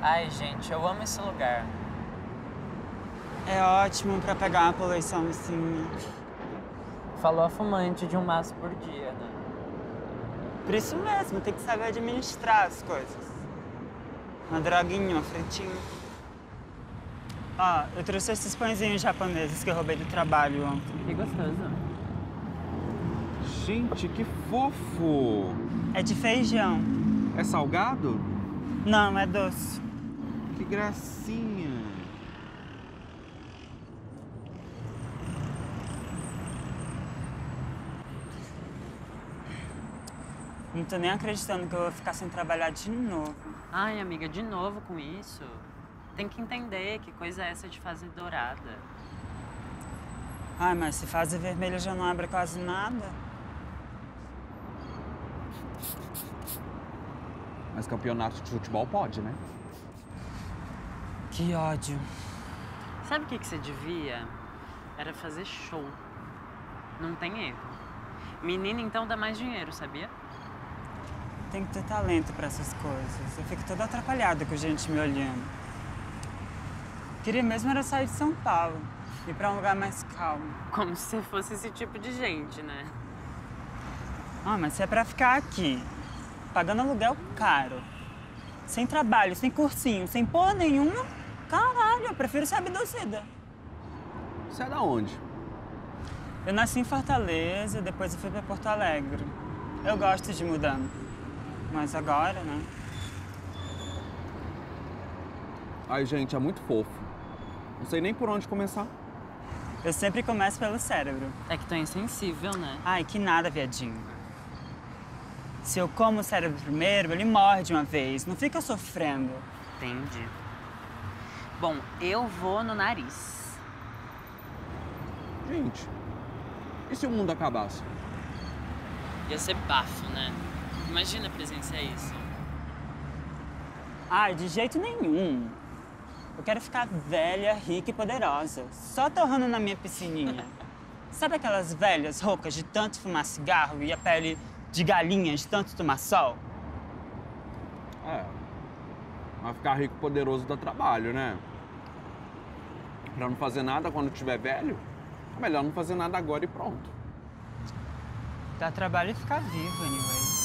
Ai, gente, eu amo esse lugar. É ótimo para pegar a poluição assim. Falou a fumante de um maço por dia, né? Por isso mesmo, tem que saber administrar as coisas. Uma droguinha, uma fritinho. Ó, eu trouxe esses pãezinhos japoneses que eu roubei do trabalho ontem. Que gostoso. Gente, que fofo! É de feijão. É salgado? Não, é doce. Que gracinha! Não tô nem acreditando que eu vou ficar sem trabalhar de novo. Ai, amiga, de novo com isso? Tem que entender que coisa é essa de fase dourada. Ai, mas se fase vermelha já não abre quase nada. Mas campeonato de futebol pode, né? Que ódio. Sabe o que, que você devia? Era fazer show. Não tem erro. Menina, então dá mais dinheiro, sabia? Tem que ter talento pra essas coisas. Eu fico toda atrapalhada com gente me olhando. Queria mesmo era sair de São Paulo. Ir pra um lugar mais calmo. Como se você fosse esse tipo de gente, né? Ah, mas se é pra ficar aqui, pagando aluguel caro, sem trabalho, sem cursinho, sem porra nenhuma, caralho, eu prefiro ser abduzida. Você é da onde? Eu nasci em Fortaleza, depois eu fui pra Porto Alegre. Eu gosto de mudar. Mas agora, né? Ai, gente, é muito fofo. Não sei nem por onde começar. Eu sempre começo pelo cérebro. É que tu é insensível, né? Ai, que nada, viadinho. Se eu como o cérebro primeiro, ele morre de uma vez. Não fica sofrendo. Entendi. Bom, eu vou no nariz. Gente, e se o mundo acabasse? Ia ser bafo, né? Imagina presenciar isso. Ai, de jeito nenhum. Eu quero ficar velha, rica e poderosa. Só torrando na minha piscininha. Sabe aquelas velhas roucas de tanto fumar cigarro e a pele de galinha de tanto tomar sol? É. Mas ficar rico e poderoso dá trabalho, né? Pra não fazer nada quando tiver velho, é melhor não fazer nada agora e pronto. Dá trabalho ficar vivo, anyway.